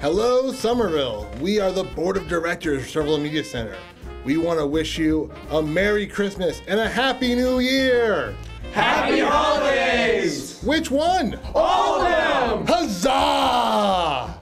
Hello, Somerville. We are the board of directors of Somerville Media Center. We want to wish you a Merry Christmas and a Happy New Year. Happy Holidays! Which one? All of them! Huzzah!